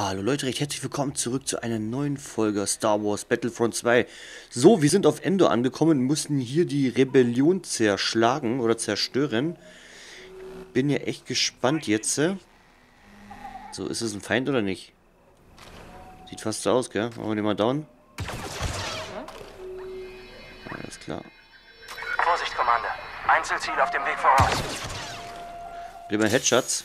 Hallo Leute, recht herzlich willkommen zurück zu einer neuen Folge Star Wars Battlefront 2. So, wir sind auf Endor angekommen und mussten hier die Rebellion zerschlagen oder zerstören. Bin ja echt gespannt jetzt. So, ist es ein Feind oder nicht? Sieht fast so aus, gell? Machen wir den mal down. Alles klar. Vorsicht, Commander. Einzelziel auf dem Weg voraus. Lieber Headshots.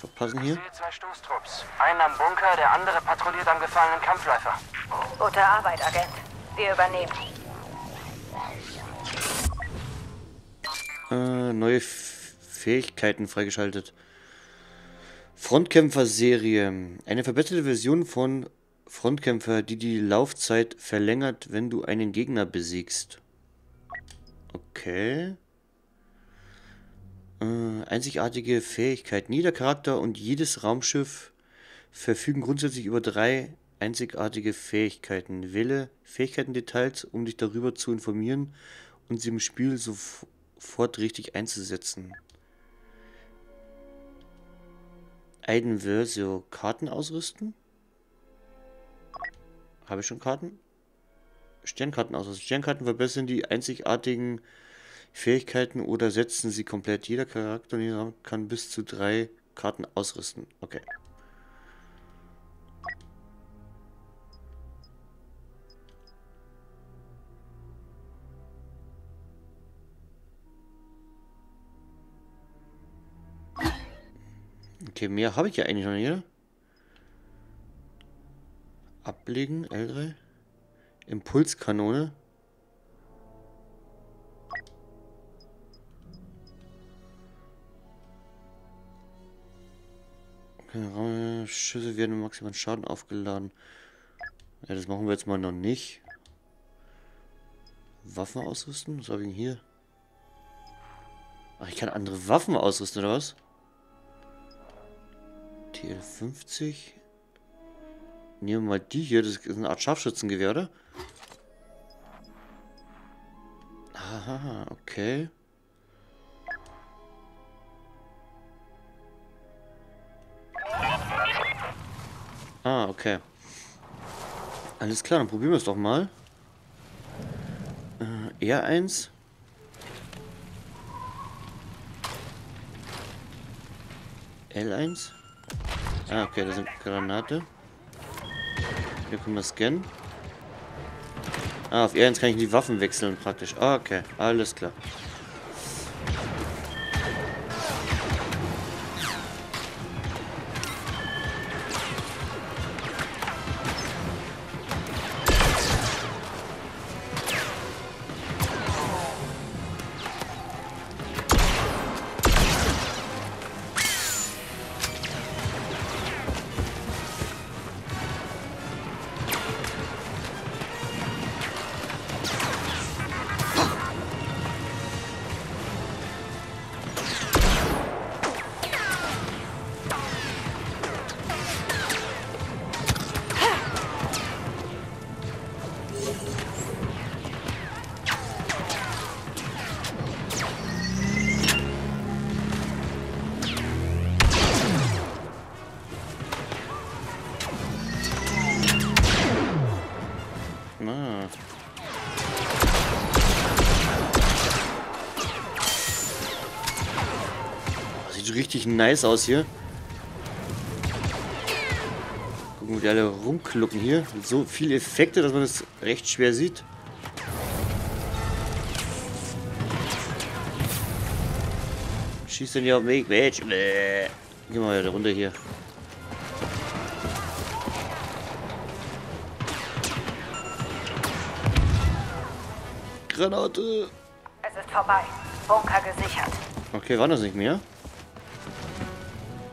Verpassen hier. Ich sehe zwei Stoßtrupps. Einen am Bunker, der andere patrouilliert am gefallenen Kampfläufer. Gute Arbeit, Agent. Wir übernehmen. Äh, neue F Fähigkeiten freigeschaltet. Frontkämpfer-Serie. Eine verbesserte Version von Frontkämpfer, die die Laufzeit verlängert, wenn du einen Gegner besiegst. Okay. Einzigartige Fähigkeiten. Jeder Charakter und jedes Raumschiff verfügen grundsätzlich über drei einzigartige Fähigkeiten. Wähle Fähigkeiten-Details, um dich darüber zu informieren und sie im Spiel sofort richtig einzusetzen. Eidenversio Karten ausrüsten? Habe ich schon Karten? Sternkarten ausrüsten. Sternkarten verbessern die einzigartigen Fähigkeiten oder setzen sie komplett. Jeder Charakter kann bis zu drei Karten ausrüsten. Okay. Okay, mehr habe ich ja eigentlich noch nicht. Ablegen, L3. Impulskanone. Schüsse werden maximal Schaden aufgeladen. Ja, das machen wir jetzt mal noch nicht. Waffen ausrüsten? Was habe ich denn hier? Ach, ich kann andere Waffen ausrüsten, oder was? TL50. Nehmen wir mal die hier. Das ist eine Art Scharfschützengewehr, oder? Aha, okay. Ah, okay. Alles klar, dann probieren wir es doch mal. Äh, R1. L1. Ah, okay, das sind Granate. Hier können wir scannen. Ah, auf R1 kann ich die Waffen wechseln praktisch. Ah, okay, alles klar. Richtig nice aus hier. Gucken, wie die alle rumklucken hier. Mit so viele Effekte, dass man das recht schwer sieht. Schießt denn hier auf Weg. Mensch. Geh mal wieder runter hier. Granate. Es ist vorbei. Bunker gesichert. Okay, war das nicht mehr?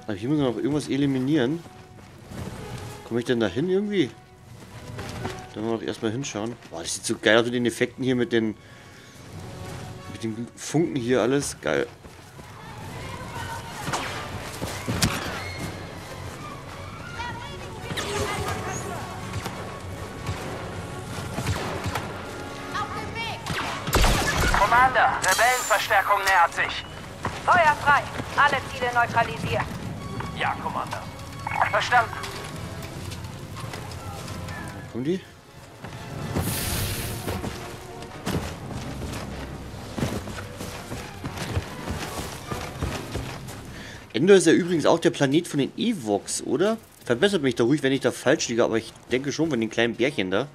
Aber hier muss man noch irgendwas eliminieren. Komme ich denn da hin irgendwie? Da wollen wir doch erstmal hinschauen. Boah, das sieht so geil aus mit den Effekten hier, mit den mit den Funken hier alles. Geil. Commander, Rebellenverstärkung nähert sich. Feuer frei. Alle Ziele neutralisiert. Ja, Commander. Verstanden. kommen die? Endor ist ja übrigens auch der Planet von den Evox, oder? Verbessert mich da ruhig, wenn ich da falsch liege, aber ich denke schon von den kleinen Bärchen da.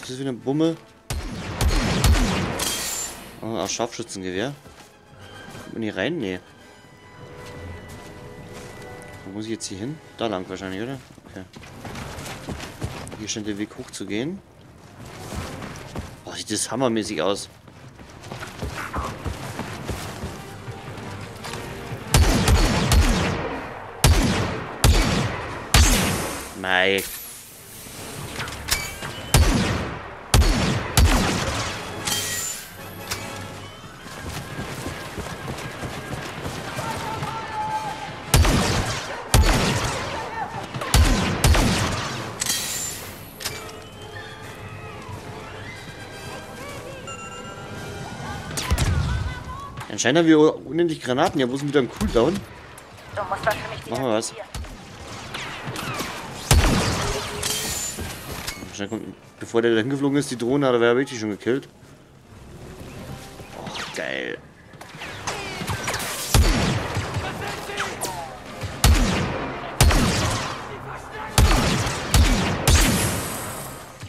Das ist wieder eine Bumme. Oh, Scharfschützengewehr. Kommt man hier rein? Nee. Wo muss ich jetzt hier hin? Da lang wahrscheinlich, oder? Okay. Hier scheint der Weg hoch zu gehen. Boah, sieht das hammermäßig aus. Mei. Anscheinend haben wir unendlich Granaten. Ja, wo ist wieder ein Cooldown? Du musst das für mich Machen wir was. Wahrscheinlich kommt, bevor der da hingeflogen ist, die Drohne hat er wäre wirklich schon gekillt. Oh, geil.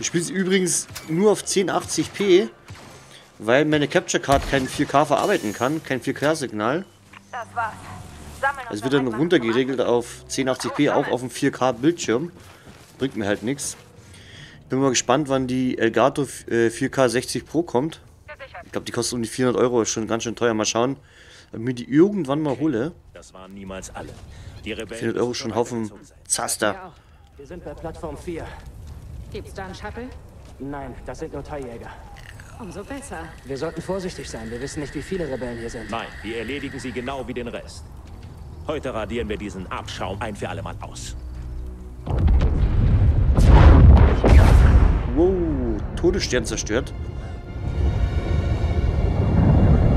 Ich spiele übrigens nur auf 1080p, weil meine Capture Card kein 4K verarbeiten kann, kein 4K-Signal. Das war's. Sammeln Es wird dann runtergeregelt auf 1080p, auch auf dem 4K-Bildschirm. Bringt mir halt nichts. Bin mal gespannt, wann die Elgato äh, 4K 60 Pro kommt. Ich glaube, die kostet um die 400 Euro, ist schon ganz schön teuer. Mal schauen, ob ich mir die irgendwann mal hole. Das waren niemals alle. Die Rebellen 400 Euro schon ein Haufen. Zaster. Wir sind bei Plattform 4. gibt's da einen Shuttle? Nein, das sind nur Teiljäger. Umso besser. Wir sollten vorsichtig sein. Wir wissen nicht, wie viele Rebellen hier sind. Nein, wir erledigen sie genau wie den Rest. Heute radieren wir diesen Abschaum ein für alle Mal aus. Wow, Todesstern zerstört.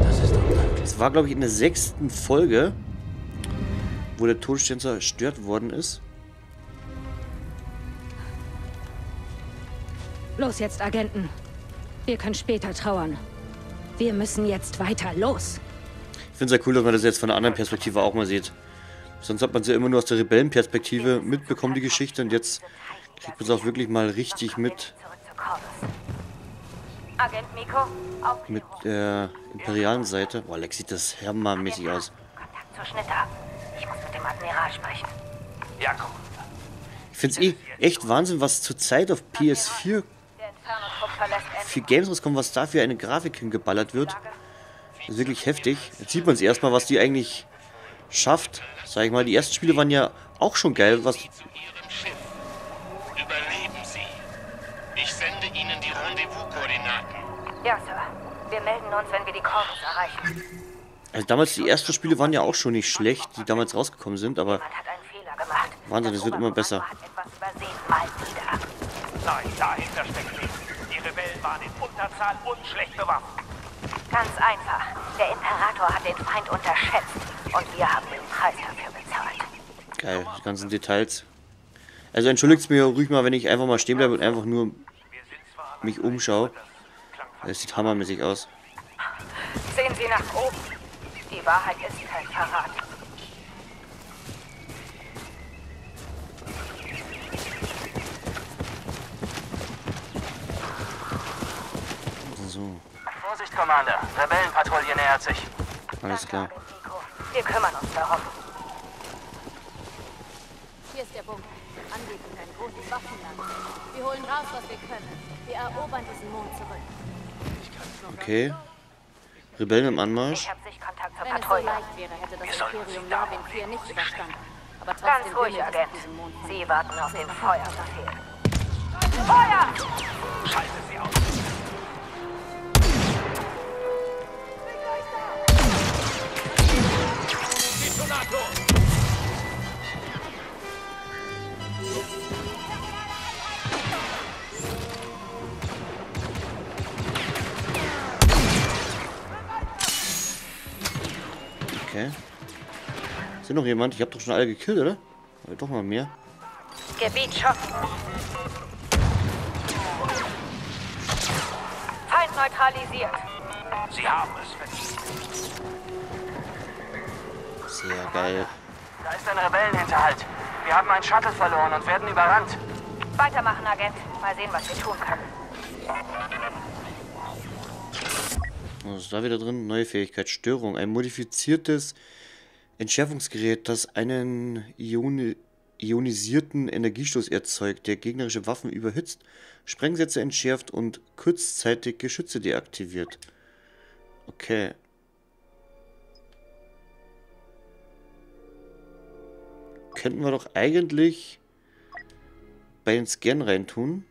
Das ist unmöglich. Das war, glaube ich, in der sechsten Folge, wo der Todesstern zerstört worden ist. Los jetzt, Agenten. Wir können später trauern. Wir müssen jetzt weiter. Los! Ich finde es sehr cool, dass man das jetzt von einer anderen Perspektive auch mal sieht. Sonst hat man sie ja immer nur aus der Rebellenperspektive mitbekommen, die Geschichte. Und jetzt kriegt man es auch wirklich mal richtig mit, mit der imperialen Seite. Boah, Lex sieht das hammermäßig aus. Kontakt zur Schnitter. Ich muss mit dem Admiral sprechen. Jakob, Ich finde es eh echt Wahnsinn, was zurzeit auf PS4 Der Inferno-Trupp verlässt für Games rauskommen, was da für eine Grafik hingeballert wird. Das ist wirklich heftig. Jetzt sieht man es erstmal, was die eigentlich schafft. Sag ich mal, die ersten Spiele waren ja auch schon geil, was. Überleben Sie. Ich sende Ihnen die Rendezvous-Koordinaten. Ja, Sir. Wir melden uns, wenn wir die Corvus erreichen. Also damals, die ersten Spiele waren ja auch schon nicht schlecht, die damals rausgekommen sind, aber. Wahnsinn, das wird immer besser. Nein, dahinter steckt waren in Unterzahl und schlecht bewaffnet. Ganz einfach. Der Imperator hat den Feind unterschätzt. Und wir haben den Preis dafür bezahlt. geil, die ganzen Details. Also entschuldigt mir ruhig mal, wenn ich einfach mal stehen bleibe und einfach nur mich umschaue. Es sieht hammermäßig aus. Sehen Sie nach oben. Die Wahrheit ist kein Verrat. So, Vorsicht, Commander. Rebellenpatrouille nähert sich. alles klar. Wir kümmern uns darum. Hier ist der Bunker. Angeblich ein großes Waffenland. Wir holen raus, was wir können. Wir erobern diesen Mond zurück. Okay. Rebellen im Anmarsch. Ich habe Sichtkontakt zur Wenn es so Patrouille. leicht wäre, hätte das Imperium Yavin 4 nicht überstanden. Aber Ganz trotzdem ruhig, wimmelt es Agent. Sie warten auf den Feuerbefehl. Feuer! Schalte Okay. Ist hier noch jemand? Ich habe doch schon alle gekillt, oder? Oder doch mal mehr? Gebiet Schock. Feind neutralisiert. Sie haben es verdient. Sehr geil. Da ist ein Rebellenhinterhalt. Wir haben einen Shuttle verloren und werden überrannt. Weitermachen, Agent. Mal sehen, was wir tun können. Was ist da wieder drin? Neue Fähigkeit, Störung. Ein modifiziertes Entschärfungsgerät, das einen Ioni ionisierten Energiestoß erzeugt, der gegnerische Waffen überhitzt, Sprengsätze entschärft und kurzzeitig Geschütze deaktiviert. Okay. Könnten wir doch eigentlich bei den Scan reintun.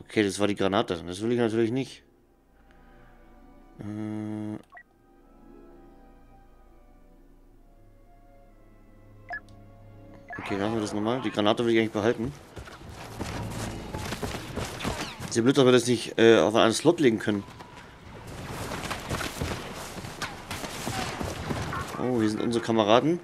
Okay, das war die Granate. Das will ich natürlich nicht. Äh okay, machen wir das nochmal. Die Granate will ich eigentlich behalten. Ja blöd, dass wir das nicht äh, auf einen Slot legen können. Hier sind unsere Kameraden.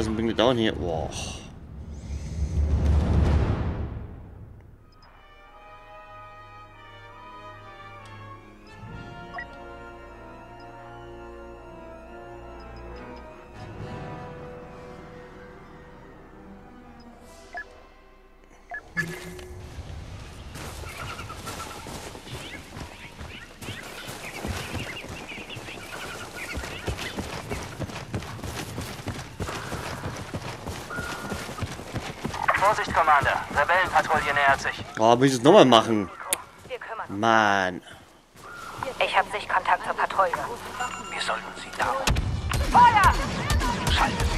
Muss aufpassen, bring die down hier. Boah. Oh, muss ich das nochmal machen? Mann. Ich habe Sichtkontakt zur Patrouille. Wir sollten sie darum. Feuer! Schalten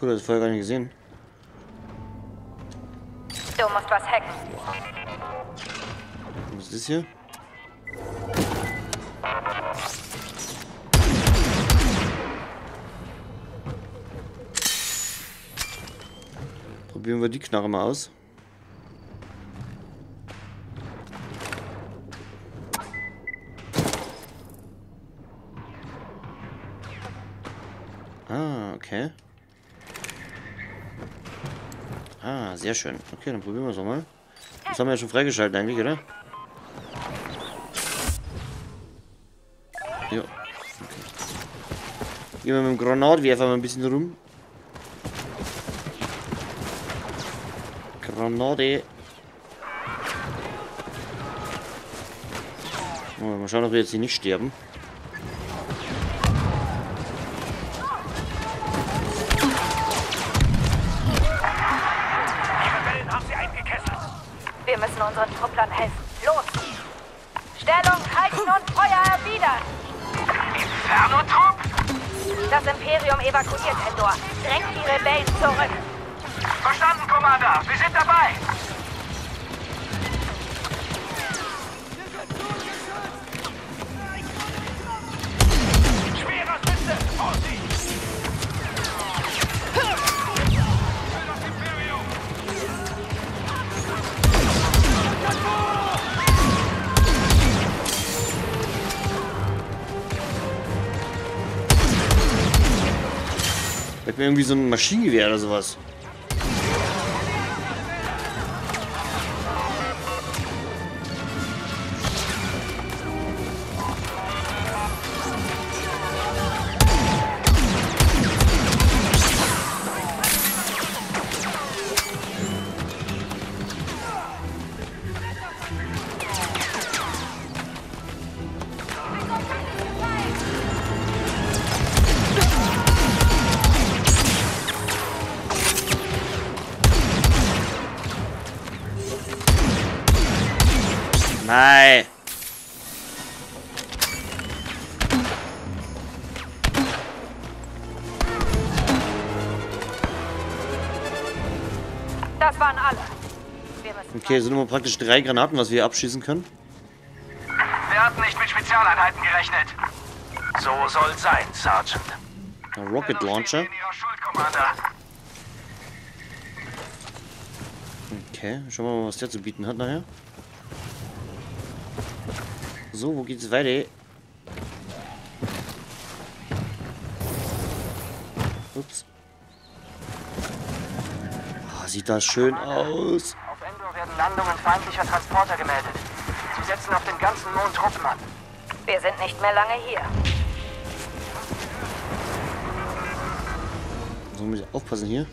cool, das vorher gar nicht gesehen. Du musst was hacken. Was ist das hier? Probieren wir die Knarre mal aus. Sehr schön. Okay, dann probieren wir es mal. Das haben wir ja schon freigeschaltet eigentlich, oder? Ja. Okay. Gehen wir mit dem Granatwerfer mal ein bisschen rum. Granate. Mal schauen, ob wir jetzt hier nicht sterben. Wir müssen unseren Trupplern helfen. Los! Stellung halten und Feuer erwidern! Inferno-Trupp? Das Imperium evakuiert Endor. Drängt die Rebellen zurück. Verstanden, Commander. Wir sind dabei. Mir irgendwie so ein Maschinengewehr oder sowas. Okay, sind immer praktisch drei Granaten, was wir abschießen können. Wir hatten nicht mit Spezialeinheiten gerechnet. So soll sein, Sergeant. Ein Rocket Launcher. Okay, schauen wir mal, was der zu bieten hat nachher. So, wo geht's weiter? Ups. Ah, sieht das schön aus. Landungen feindlicher Transporter gemeldet. Sie setzen auf den ganzen Mond Truppen an. Wir sind nicht mehr lange hier. So muss ich aufpassen hier.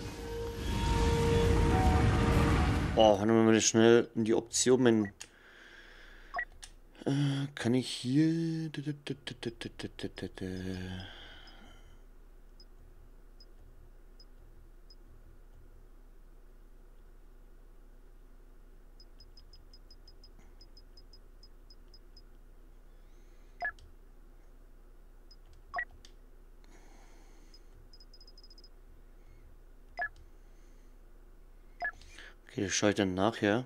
Oh, dann wir mal schnell in die Optionen. Äh, kann ich hier. Okay, das schaue ich dann nachher.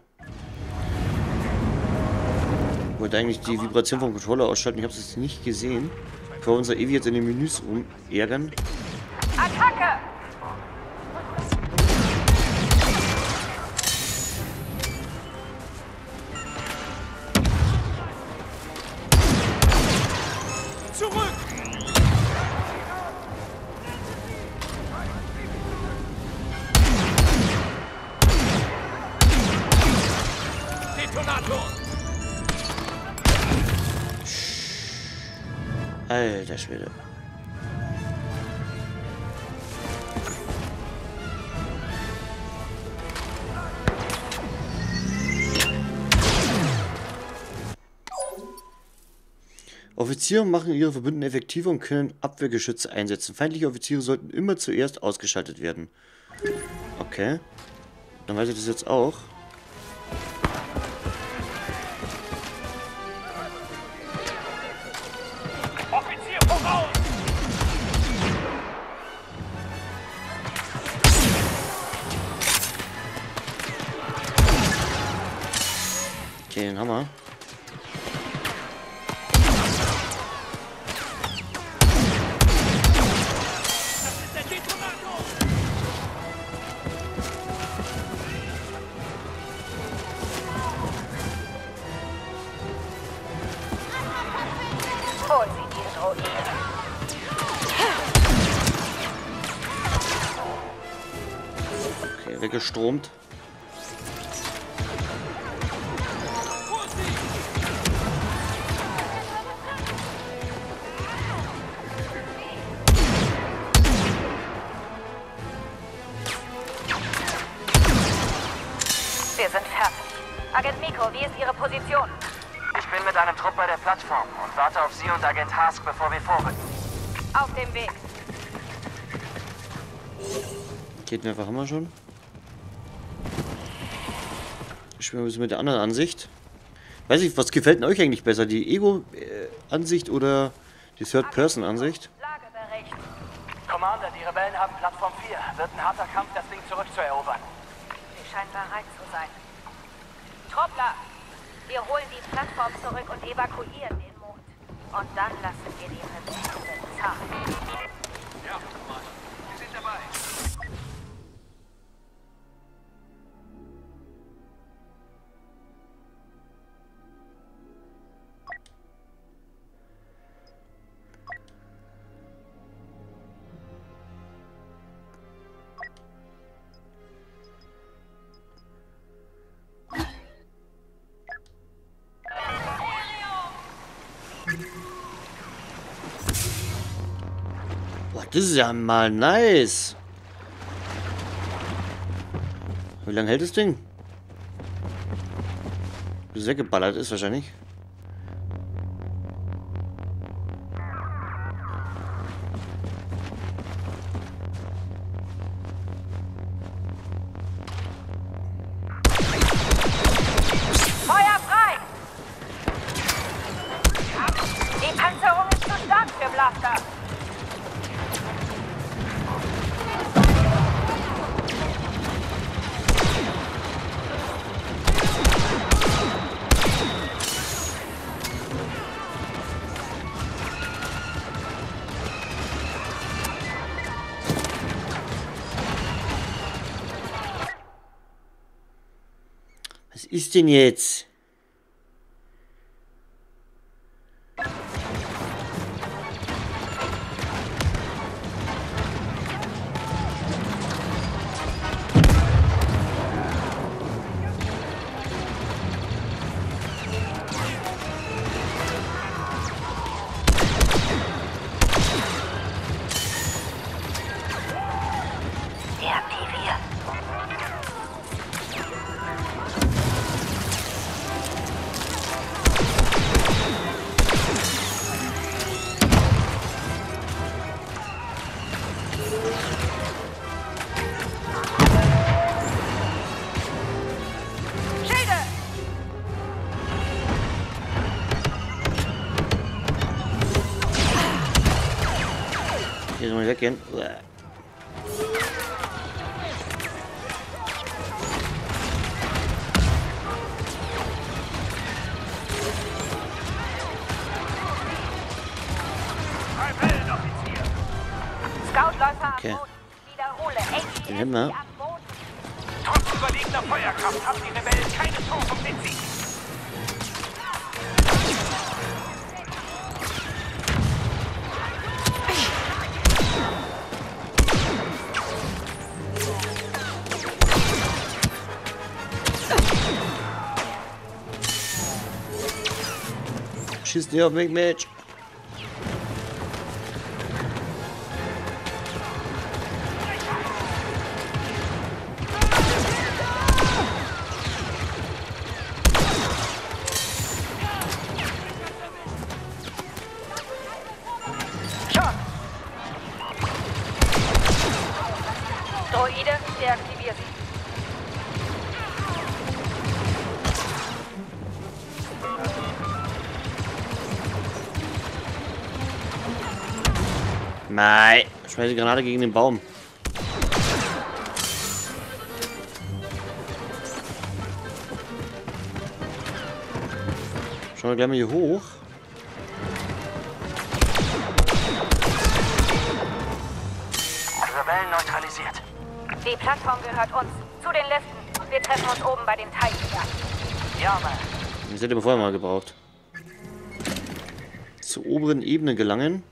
Ich wollte eigentlich die Vibration vom Controller ausschalten, ich habe es jetzt nicht gesehen. Bevor unser Evi jetzt in den Menüs rumärgern. Schwede. Offiziere machen ihre Verbündeten effektiver und können Abwehrgeschütze einsetzen. Feindliche Offiziere sollten immer zuerst ausgeschaltet werden. Okay. Dann weiß ich das jetzt auch. Den Hammer. Okay, weggestromt. Agent Hask, bevor wir vorrücken. Auf dem Weg. Geht mir einfach Hammer schon. Ich bin ein bisschen mit der anderen Ansicht. Weiß ich, was gefällt denn euch eigentlich besser? Die Ego-Ansicht oder die Third-Person-Ansicht? Commander, die Rebellen haben Plattform 4. Wird ein harter Kampf, das Ding zurückzuerobern. Sie scheinen bereit zu sein. Truppler, wir holen die Plattform zurück und evakuieren den. Und dann lassen wir die Rebellen bezahlen. Das ist ja mal nice. Wie lange hält das Ding? Bis es weggeballert ist wahrscheinlich. Was Am Boden. Trotz überlegener Feuerkraft haben die Rebellen keine Chance auf den Sieg. Schieß nicht auf mich, Mensch. Die Granate gegen den Baum. Schauen wir gleich mal hier hoch. Rebellen neutralisiert. Die Plattform gehört uns. Zu den Liften. Wir treffen uns oben bei den Teiljägern. Ja, Mann. Das hätte man vorher mal gebraucht. Zur oberen Ebene gelangen.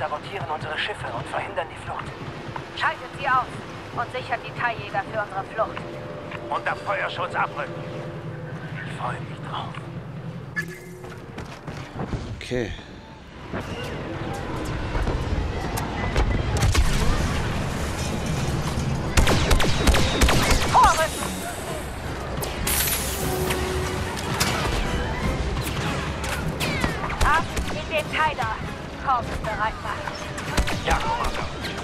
Sabotieren unsere Schiffe und verhindern die Flucht. Schaltet sie aus und sichert die Teiljäger für unsere Flucht. Unter Feuerschutz abrücken. Ich freue mich drauf. Okay. Vorrücken! Ab in den Teiler. Korb bereit machen. Ja, Kommando.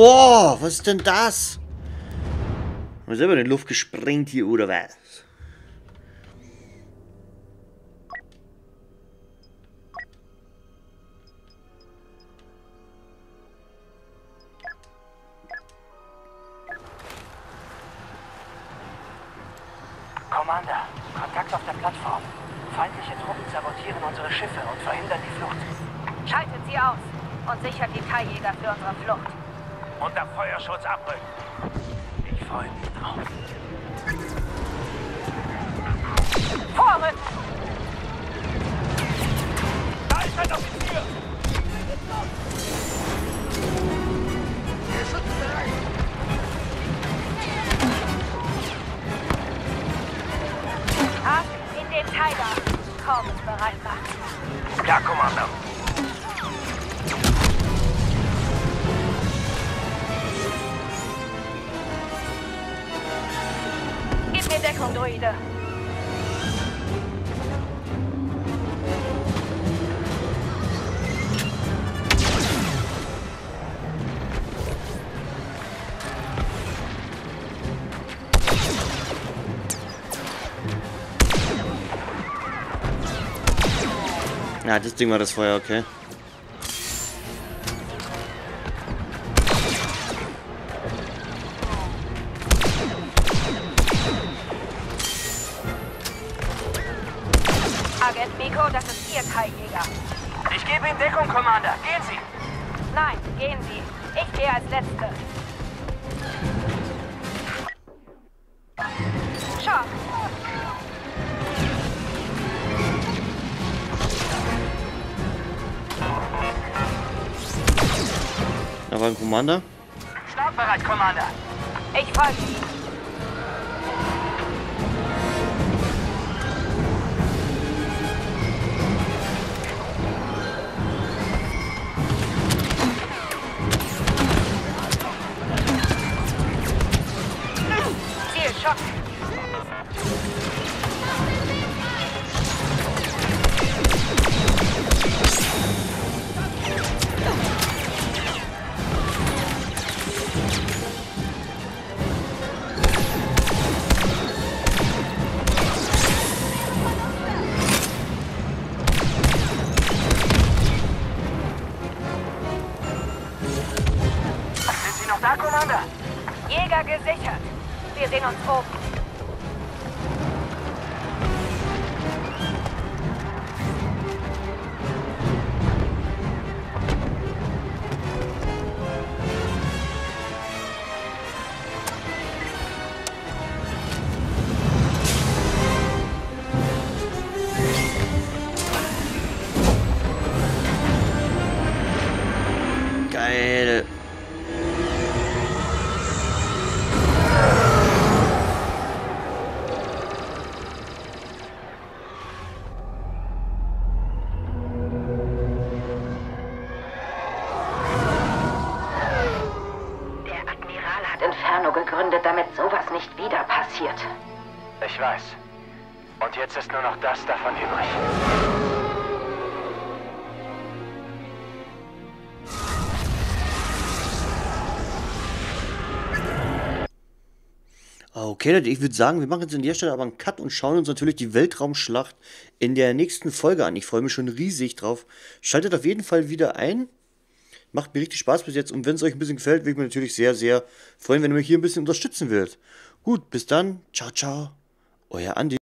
Boah, was ist denn das? Haben wir selber in die Luft gesprengt hier, oder was? Commander, Kontakt auf der Plattform. Feindliche Truppen sabotieren unsere Schiffe und verhindern die Flucht. Schaltet sie aus und sichert die Thai-Jäger für unsere Flucht. Unter Feuerschutz abrücken. Ich freue mich drauf. Vorrücken! Da ist ein Offizier! Ab in den Tiger. Korvus bereit machen. Ja, Kommando. Gib mir Deckung, Druide. Ja, das Ding war das Feuer, okay. Thai-Jäger. Ich gebe Ihnen Deckung, Commander. Gehen Sie! Nein, gehen Sie. Ich gehe als Letzte. Schock. Da war ein Commander. Startbereit, Commander. Ich folge Ihnen. Okay, Leute, ich würde sagen, wir machen jetzt an der Stelle aber einen Cut und schauen uns natürlich die Weltraumschlacht in der nächsten Folge an. Ich freue mich schon riesig drauf. Schaltet auf jeden Fall wieder ein. Macht mir richtig Spaß bis jetzt. Und wenn es euch ein bisschen gefällt, würde ich mich natürlich sehr, sehr freuen, wenn ihr mich hier ein bisschen unterstützen würdet. Gut, bis dann. Ciao, ciao. Euer Andi.